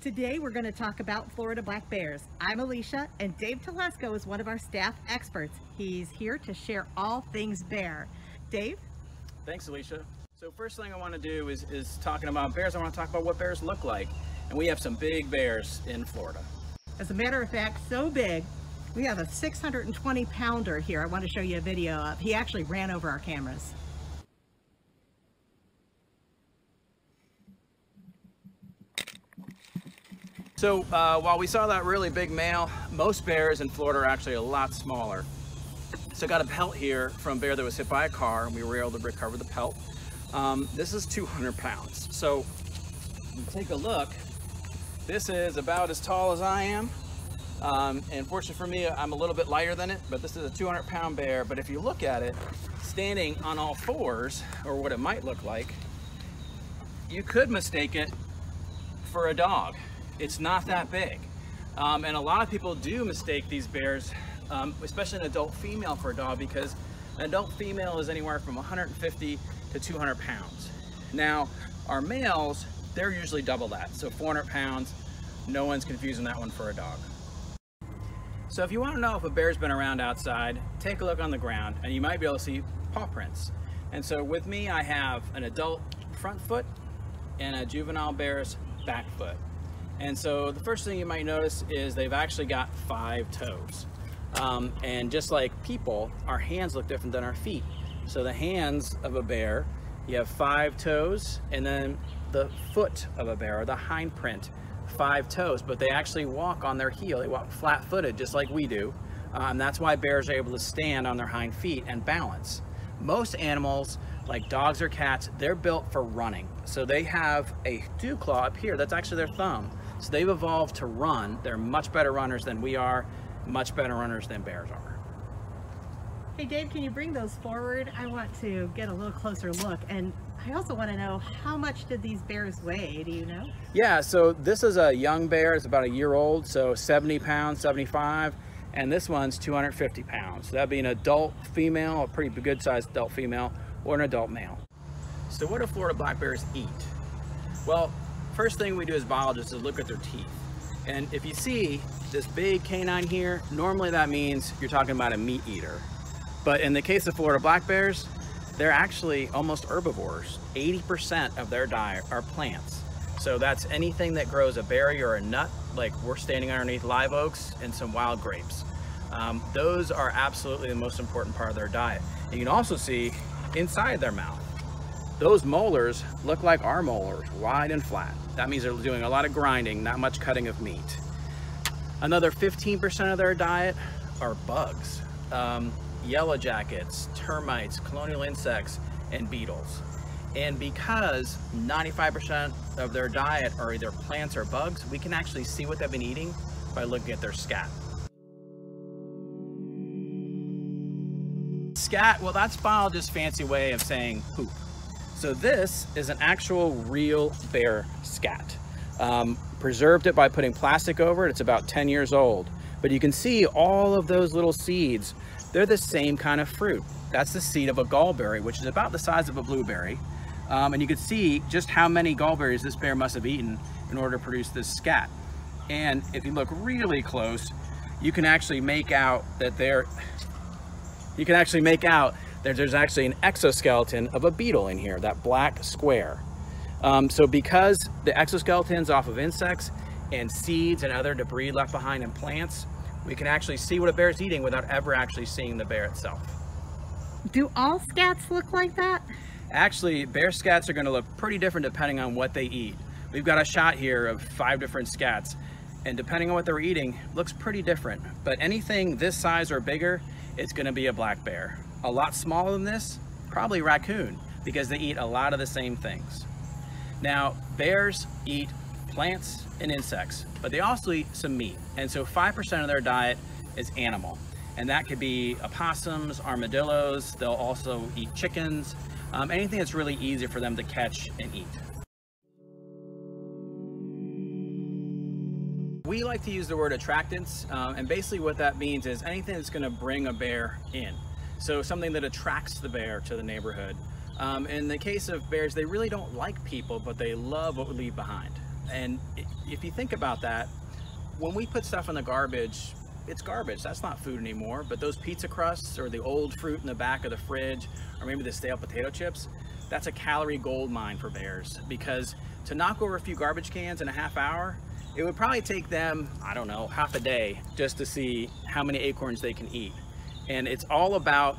Today we're going to talk about Florida black bears. I'm Alicia and Dave Telesco is one of our staff experts. He's here to share all things bear. Dave? Thanks Alicia. So first thing I want to do is, is talking about bears, I want to talk about what bears look like. And we have some big bears in Florida. As a matter of fact, so big, we have a 620 pounder here I want to show you a video of. He actually ran over our cameras. So uh, while we saw that really big male, most bears in Florida are actually a lot smaller. So I got a pelt here from a bear that was hit by a car and we were able to recover the pelt. Um, this is 200 pounds. So take a look. This is about as tall as I am. Um, and fortunately for me, I'm a little bit lighter than it, but this is a 200 pound bear. But if you look at it, standing on all fours, or what it might look like, you could mistake it for a dog it's not that big. Um, and a lot of people do mistake these bears, um, especially an adult female for a dog because an adult female is anywhere from 150 to 200 pounds. Now, our males, they're usually double that. So 400 pounds, no one's confusing that one for a dog. So if you want to know if a bear's been around outside, take a look on the ground and you might be able to see paw prints. And so with me, I have an adult front foot and a juvenile bear's back foot. And so the first thing you might notice is they've actually got five toes. Um, and just like people, our hands look different than our feet. So the hands of a bear, you have five toes, and then the foot of a bear, or the hind print, five toes, but they actually walk on their heel. They walk flat-footed, just like we do. Um, that's why bears are able to stand on their hind feet and balance. Most animals, like dogs or cats, they're built for running. So they have a dew claw up here, that's actually their thumb. So they've evolved to run. They're much better runners than we are, much better runners than bears are. Hey Dave, can you bring those forward? I want to get a little closer look and I also want to know how much did these bears weigh, do you know? Yeah, so this is a young bear, it's about a year old, so 70 pounds, 75, and this one's 250 pounds. So that'd be an adult female, a pretty good sized adult female, or an adult male. So what do Florida black bears eat? Well, First thing we do as biologists is look at their teeth. And if you see this big canine here, normally that means you're talking about a meat eater. But in the case of Florida black bears, they're actually almost herbivores. 80% of their diet are plants. So that's anything that grows a berry or a nut, like we're standing underneath live oaks and some wild grapes. Um, those are absolutely the most important part of their diet. And you can also see inside their mouth. Those molars look like our molars, wide and flat. That means they're doing a lot of grinding, not much cutting of meat. Another 15% of their diet are bugs, um, yellow jackets, termites, colonial insects, and beetles. And because 95% of their diet are either plants or bugs, we can actually see what they've been eating by looking at their scat. Scat, well that's biologist's fancy way of saying poop. So this is an actual real bear scat. Um, preserved it by putting plastic over it. It's about 10 years old. But you can see all of those little seeds. They're the same kind of fruit. That's the seed of a gallberry, which is about the size of a blueberry. Um, and you can see just how many gallberries this bear must have eaten in order to produce this scat. And if you look really close, you can actually make out that they're, you can actually make out there's actually an exoskeleton of a beetle in here, that black square. Um, so because the exoskeletons off of insects and seeds and other debris left behind in plants, we can actually see what a bear is eating without ever actually seeing the bear itself. Do all scats look like that? Actually, bear scats are gonna look pretty different depending on what they eat. We've got a shot here of five different scats and depending on what they're eating, looks pretty different. But anything this size or bigger, it's gonna be a black bear a lot smaller than this, probably raccoon, because they eat a lot of the same things. Now, bears eat plants and insects, but they also eat some meat. And so 5% of their diet is animal. And that could be opossums, armadillos, they'll also eat chickens, um, anything that's really easy for them to catch and eat. We like to use the word attractants, um, and basically what that means is anything that's gonna bring a bear in. So something that attracts the bear to the neighborhood. Um, in the case of bears, they really don't like people, but they love what we leave behind. and if you think about that, when we put stuff in the garbage, it's garbage. That's not food anymore. But those pizza crusts or the old fruit in the back of the fridge, or maybe the stale potato chips, that's a calorie gold mine for bears because to knock over a few garbage cans in a half hour, it would probably take them, I don't know, half a day just to see how many acorns they can eat. And it's all about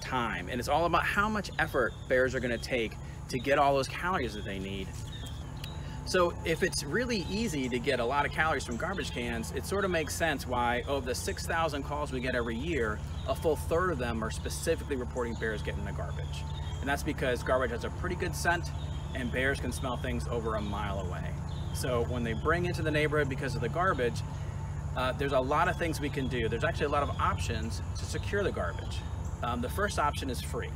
time and it's all about how much effort bears are gonna take to get all those calories that they need. So if it's really easy to get a lot of calories from garbage cans, it sort of makes sense why of the 6,000 calls we get every year, a full third of them are specifically reporting bears getting the garbage. And that's because garbage has a pretty good scent and bears can smell things over a mile away. So when they bring into the neighborhood because of the garbage, uh, there's a lot of things we can do. There's actually a lot of options to secure the garbage. Um, the first option is free.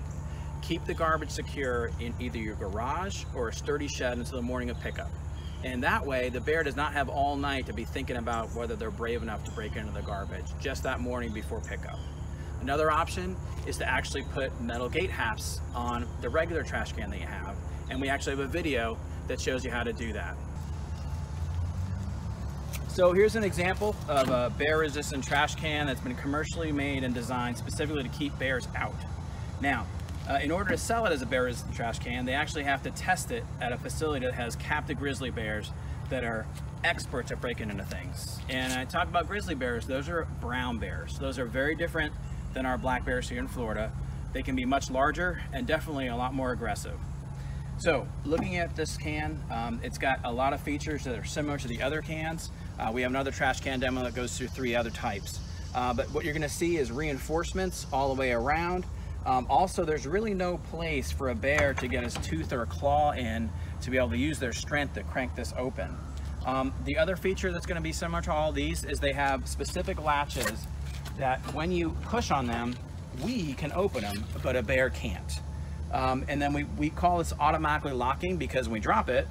Keep the garbage secure in either your garage or a sturdy shed until the morning of pickup. And that way, the bear does not have all night to be thinking about whether they're brave enough to break into the garbage, just that morning before pickup. Another option is to actually put metal gate hasps on the regular trash can that you have. And we actually have a video that shows you how to do that. So here's an example of a bear resistant trash can that's been commercially made and designed specifically to keep bears out. Now, uh, in order to sell it as a bear resistant trash can, they actually have to test it at a facility that has captive grizzly bears that are experts at breaking into things. And I talk about grizzly bears, those are brown bears. Those are very different than our black bears here in Florida. They can be much larger and definitely a lot more aggressive. So looking at this can, um, it's got a lot of features that are similar to the other cans. Uh, we have another trash can demo that goes through three other types. Uh, but what you're gonna see is reinforcements all the way around. Um, also, there's really no place for a bear to get his tooth or claw in to be able to use their strength to crank this open. Um, the other feature that's gonna be similar to all these is they have specific latches that when you push on them, we can open them, but a bear can't. Um, and then we, we call this automatically locking because when we drop it,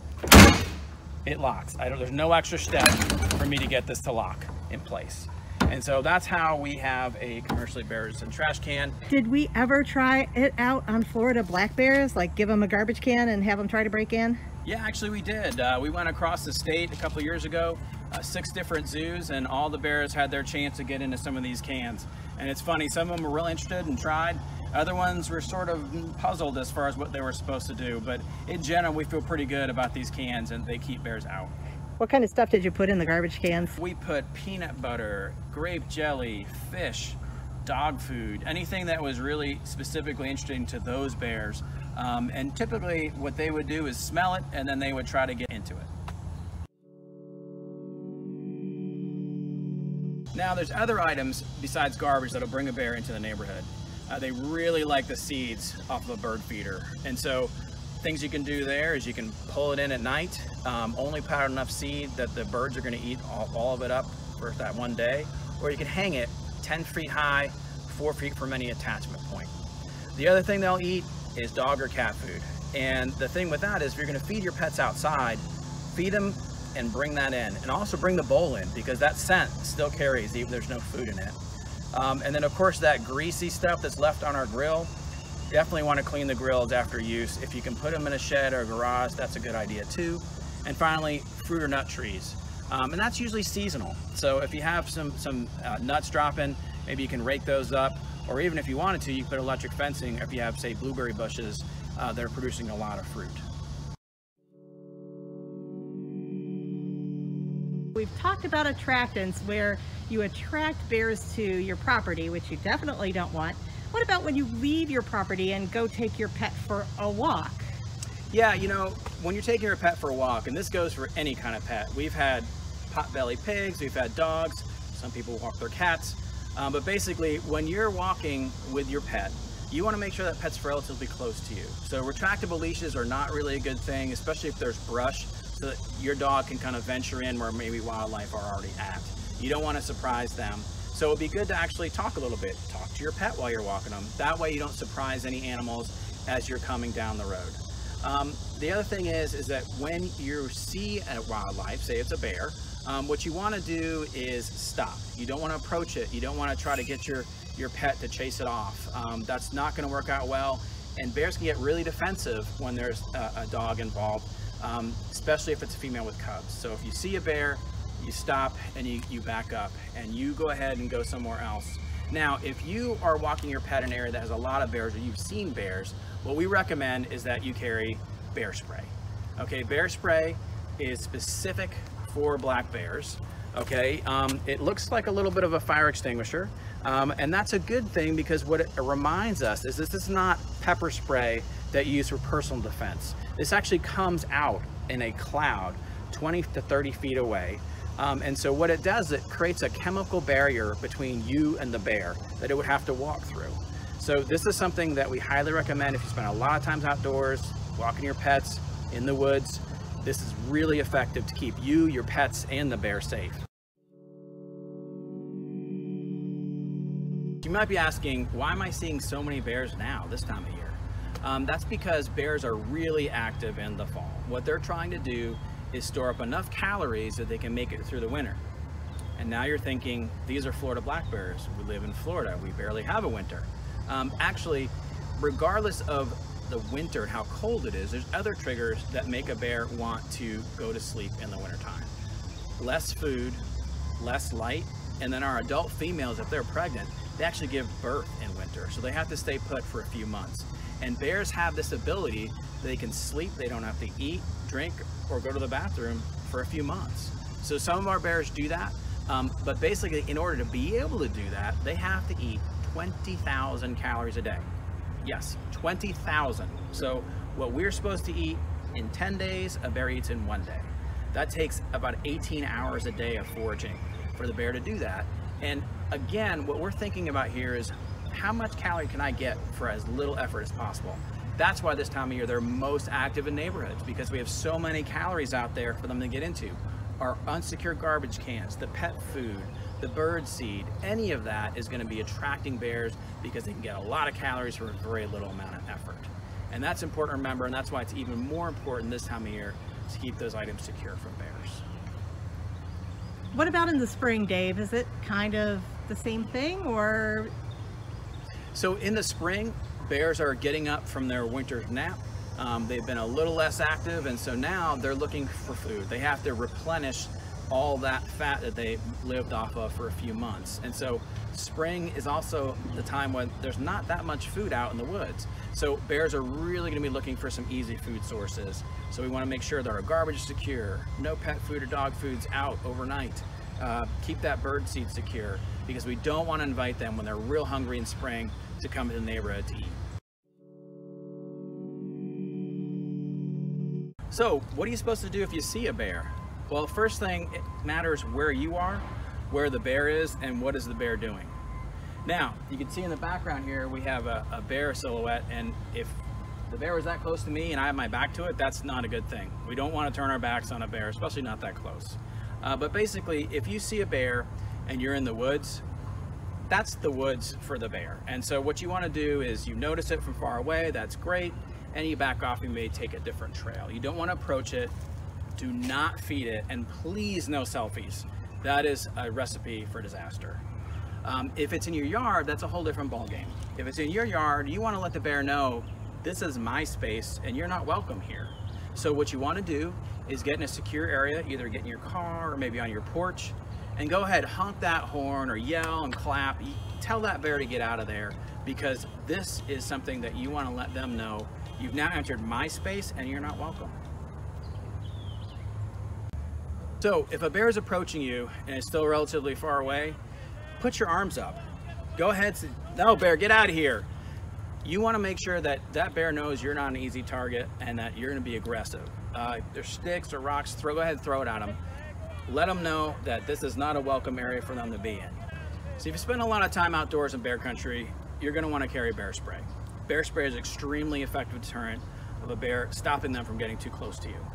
it locks. I don't, there's no extra step for me to get this to lock in place. And so that's how we have a commercially bear resistant trash can. Did we ever try it out on Florida black bears? Like give them a garbage can and have them try to break in? Yeah, actually we did. Uh, we went across the state a couple years ago uh, six different zoos and all the bears had their chance to get into some of these cans. And it's funny, some of them were real interested and tried. Other ones were sort of puzzled as far as what they were supposed to do. But in general, we feel pretty good about these cans and they keep bears out. What kind of stuff did you put in the garbage cans? We put peanut butter, grape jelly, fish, dog food, anything that was really specifically interesting to those bears. Um, and typically what they would do is smell it and then they would try to get into it. Now there's other items besides garbage that'll bring a bear into the neighborhood. Uh, they really like the seeds off of a bird feeder. And so things you can do there is you can pull it in at night, um, only out enough seed that the birds are gonna eat all, all of it up for that one day, or you can hang it 10 feet high, four feet from any attachment point. The other thing they'll eat is dog or cat food. And the thing with that is if you're gonna feed your pets outside, feed them and bring that in. And also bring the bowl in because that scent still carries even there's no food in it. Um, and then of course that greasy stuff that's left on our grill, definitely want to clean the grills after use. If you can put them in a shed or a garage, that's a good idea too. And finally, fruit or nut trees. Um, and that's usually seasonal. So if you have some, some uh, nuts dropping, maybe you can rake those up. Or even if you wanted to, you can put electric fencing if you have, say, blueberry bushes uh, that are producing a lot of fruit. Talked about attractants where you attract bears to your property, which you definitely don't want. What about when you leave your property and go take your pet for a walk? Yeah, you know, when you're taking your pet for a walk, and this goes for any kind of pet, we've had pot-belly pigs, we've had dogs, some people walk their cats, um, but basically when you're walking with your pet, you want to make sure that pet's relatively close to you. So retractable leashes are not really a good thing, especially if there's brush so your dog can kind of venture in where maybe wildlife are already at. You don't want to surprise them. So it'd be good to actually talk a little bit. Talk to your pet while you're walking them. That way you don't surprise any animals as you're coming down the road. Um, the other thing is, is that when you see a wildlife, say it's a bear, um, what you want to do is stop. You don't want to approach it. You don't want to try to get your, your pet to chase it off. Um, that's not going to work out well. And bears can get really defensive when there's a, a dog involved. Um, especially if it's a female with cubs. So if you see a bear, you stop and you, you back up and you go ahead and go somewhere else. Now, if you are walking your pet in an area that has a lot of bears or you've seen bears, what we recommend is that you carry bear spray. Okay, bear spray is specific for black bears. Okay, um, it looks like a little bit of a fire extinguisher, um, and that's a good thing because what it reminds us is this is not pepper spray that you use for personal defense. This actually comes out in a cloud 20 to 30 feet away. Um, and so what it does, it creates a chemical barrier between you and the bear that it would have to walk through. So this is something that we highly recommend if you spend a lot of times outdoors, walking your pets in the woods. This is really effective to keep you, your pets, and the bear safe. You might be asking, why am I seeing so many bears now this time of year? Um, that's because bears are really active in the fall. What they're trying to do is store up enough calories that they can make it through the winter. And now you're thinking, these are Florida black bears. We live in Florida. We barely have a winter. Um, actually, regardless of the winter how cold it is, there's other triggers that make a bear want to go to sleep in the wintertime. Less food, less light, and then our adult females, if they're pregnant, they actually give birth in winter. So they have to stay put for a few months. And bears have this ability they can sleep, they don't have to eat, drink, or go to the bathroom for a few months. So some of our bears do that, um, but basically in order to be able to do that, they have to eat 20,000 calories a day. Yes, 20,000. So what we're supposed to eat in 10 days, a bear eats in one day. That takes about 18 hours a day of foraging for the bear to do that. And again, what we're thinking about here is how much calorie can I get for as little effort as possible? That's why this time of year they're most active in neighborhoods because we have so many calories out there for them to get into. Our unsecured garbage cans, the pet food, the bird seed, any of that is going to be attracting bears because they can get a lot of calories for a very little amount of effort. And that's important to remember, and that's why it's even more important this time of year to keep those items secure from bears. What about in the spring, Dave? Is it kind of the same thing or? So in the spring, bears are getting up from their winter nap. Um, they've been a little less active and so now they're looking for food. They have to replenish all that fat that they lived off of for a few months. And so spring is also the time when there's not that much food out in the woods. So bears are really gonna be looking for some easy food sources. So we wanna make sure that our garbage is secure, no pet food or dog foods out overnight. Uh, keep that bird seed secure because we don't wanna invite them when they're real hungry in spring to come to the neighborhood to eat. So what are you supposed to do if you see a bear? Well, first thing, it matters where you are, where the bear is, and what is the bear doing. Now, you can see in the background here, we have a, a bear silhouette, and if the bear was that close to me and I have my back to it, that's not a good thing. We don't want to turn our backs on a bear, especially not that close. Uh, but basically, if you see a bear and you're in the woods, that's the woods for the bear. And so what you want to do is you notice it from far away, that's great, and you back off, you may take a different trail. You don't want to approach it, do not feed it, and please no selfies. That is a recipe for disaster. Um, if it's in your yard, that's a whole different ballgame. If it's in your yard, you want to let the bear know this is my space and you're not welcome here. So what you want to do is get in a secure area, either get in your car or maybe on your porch, and go ahead, honk that horn or yell and clap. Tell that bear to get out of there because this is something that you want to let them know you've now entered my space and you're not welcome. So if a bear is approaching you and is still relatively far away, put your arms up. Go ahead, no bear, get out of here. You wanna make sure that that bear knows you're not an easy target and that you're gonna be aggressive. Uh, if there's sticks or rocks, throw, go ahead and throw it at them. Let them know that this is not a welcome area for them to be in. So if you spend a lot of time outdoors in bear country, you're gonna wanna carry bear spray. Bear spray is extremely effective deterrent of a bear, stopping them from getting too close to you.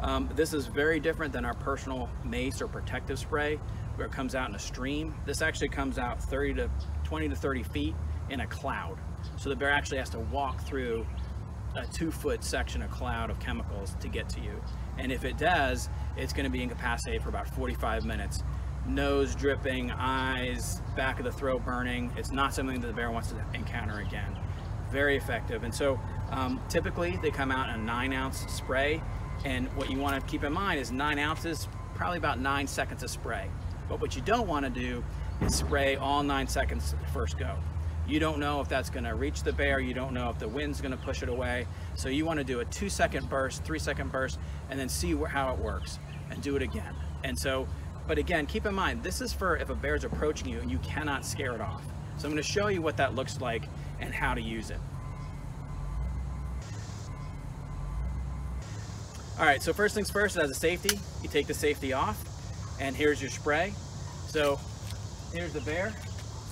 Um, this is very different than our personal mace or protective spray where it comes out in a stream. This actually comes out 30 to 20 to 30 feet in a cloud. So the bear actually has to walk through a two foot section of cloud of chemicals to get to you. And if it does, it's gonna be incapacitated for about 45 minutes. Nose dripping, eyes, back of the throat burning. It's not something that the bear wants to encounter again. Very effective. And so um, typically they come out in a nine ounce spray And what you want to keep in mind is nine ounces, probably about nine seconds of spray. But what you don't want to do is spray all nine seconds the first go. You don't know if that's gonna reach the bear, you don't know if the wind's gonna push it away. So you wanna do a two second burst, three second burst, and then see how it works and do it again. And so, but again, keep in mind, this is for if a bear's approaching you and you cannot scare it off. So I'm gonna show you what that looks like and how to use it. All right, so first things first, as a safety, you take the safety off, and here's your spray. So here's the bear.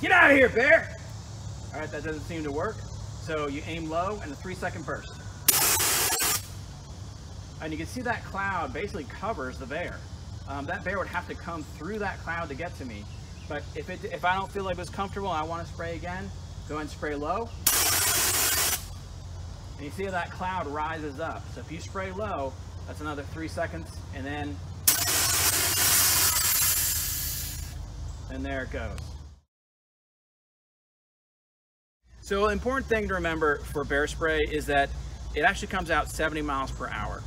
Get out of here, bear! All right, that doesn't seem to work. So you aim low and a three second burst. And you can see that cloud basically covers the bear. Um, that bear would have to come through that cloud to get to me. But if, it, if I don't feel like it was comfortable, I want to spray again, go and spray low. And you see that cloud rises up. So if you spray low, that's another three seconds, and then, and there it goes. So important thing to remember for bear spray is that it actually comes out 70 miles per hour.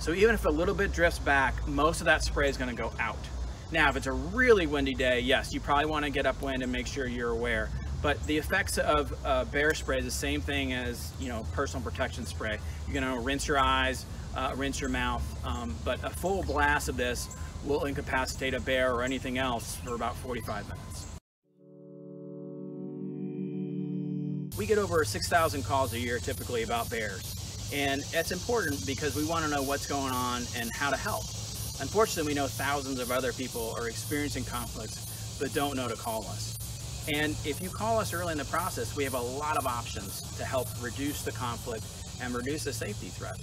So even if a little bit drifts back, most of that spray is gonna go out. Now, if it's a really windy day, yes, you probably wanna get upwind and make sure you're aware. But the effects of uh, bear spray is the same thing as, you know, personal protection spray. You're gonna rinse your eyes, uh, rinse your mouth, um, but a full blast of this will incapacitate a bear or anything else for about 45 minutes. We get over 6,000 calls a year typically about bears. And it's important because we want to know what's going on and how to help. Unfortunately, we know thousands of other people are experiencing conflicts but don't know to call us. And if you call us early in the process, we have a lot of options to help reduce the conflict and reduce the safety threat.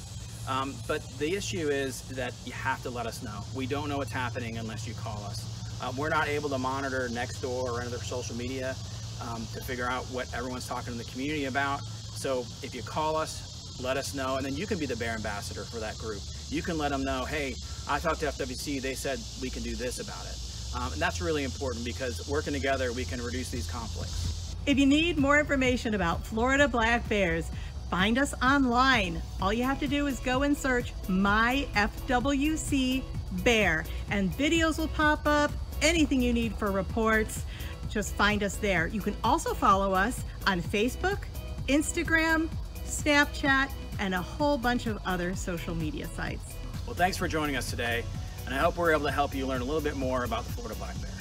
Um, but the issue is that you have to let us know. We don't know what's happening unless you call us. Uh, we're not able to monitor Nextdoor or other social media um, to figure out what everyone's talking in the community about. So if you call us, let us know, and then you can be the bear ambassador for that group. You can let them know, hey, I talked to FWC, they said we can do this about it. Um, and that's really important because working together, we can reduce these conflicts. If you need more information about Florida black bears, find us online. All you have to do is go and search My FWC Bear, and videos will pop up, anything you need for reports just find us there. You can also follow us on Facebook, Instagram, Snapchat, and a whole bunch of other social media sites. Well, thanks for joining us today, and I hope we're able to help you learn a little bit more about the Florida black bear.